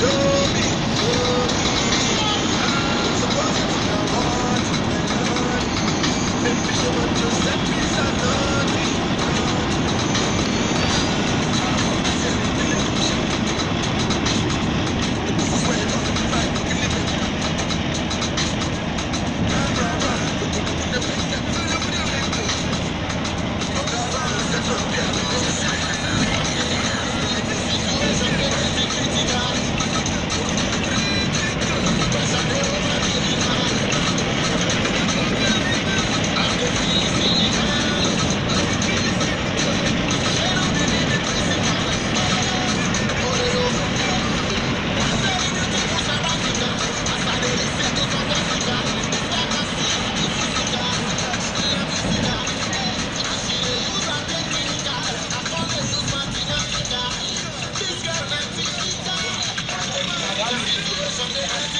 two. Yeah.